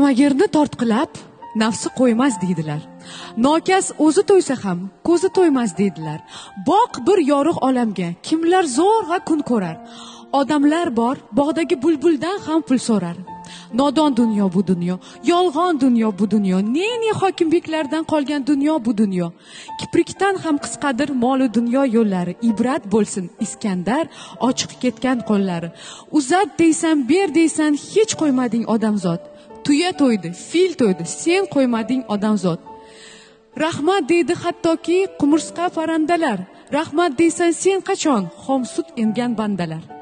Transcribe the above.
tamagirni tortqilab nafsi qo'ymas deydilar. Nokas o'zi to'ysa ham ko'zi to'ymas deydilar. Boq bir yorug' olamga kimlar zo'rg'a kun ko'rar. Odamlar bor bog'dagi bulbuldan ham pul so'rar. Nodon dunyo bu dunyo yolg'on dunyo bu dunyo ne ne hokimbeklardan qolgan dunyo bu dunyo. Kiprikdan ham qisqadir molu dunyo yo'llari ibrat bo'lsin iskandar ochiq ketgan qo'llari. Uzat deysan ber deysan hech qo'ymading odamzod. Tuya to'ydi fil to'ydi sen qo'ymading odamzod. Rahmat deydi hattoki qumursqa farandalar. Rahmat deysan sen qachon? Xom sut emgan bandalar.